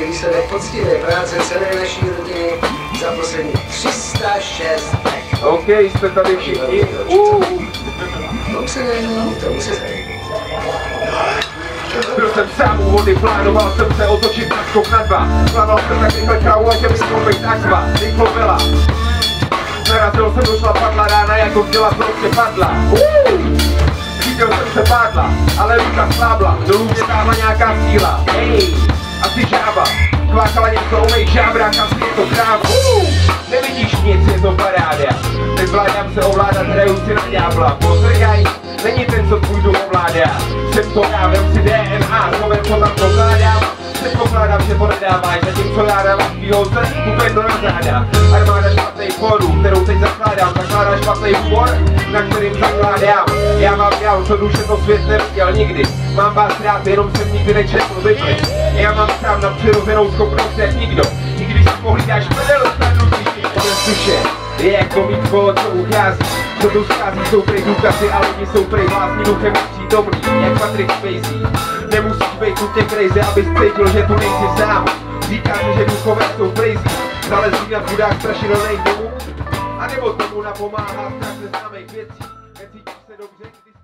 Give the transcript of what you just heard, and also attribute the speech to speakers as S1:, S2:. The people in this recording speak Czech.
S1: je výsledek poctivé práce celé naší rodiny za poslední 306 let.
S2: OK, jste tady všichni. Uh.
S1: Tomu se nevěnu, tomu se
S2: Byl jsem sám u vody, plánoval jsem se otočit na skok na dva. Plaval jsem tak rychle kávu, ať mi být akva, rychlo byla. Narazil jsem do šlapadla, rána jako chtěla prostě padla. Uh! Jsem se pádla, ale ruka slábla, dolů mě táhla nějaká síla. Žába, kvákala něco o mých žábrách, asi je to. Uh! Nevidíš nic, je to paráda. Teď vládám se ovládat, hraju si na ďábla. Pozdrhaj, není ten, co tvůj dům ovládá. Jsem to já, vem si DNA, Slovensko tam pokládám. Předpokládám, že ponedáváš, zatímco já dávám se úplně do nazáda. Armáda foru, kterou teď zakládám, zakládá špatnej for, na kterým zakládám. Já mám já, co duše to svět neviděl nikdy. Mám vás rád, jenom jsem nikdy nečetl Bibli. Já mám sám na přirozenou schopnost jak nikdo. I když si pohlídáš prdel, snadno si suše. Je jako mít kolo, co uchází. Co tu schází, jsou prej důkazy a lidi jsou prej vlastní duchem přítomný, jak Patrick Spacey. Nemusíš být nutně crazy, abys cítil, že tu nejsi sám. Říkáš, že duchové jsou crazy, zalezlí na chudách strašidelných domů. A nebo tomu napomáhá strach neznámých věcí. Necítíš se dobře, když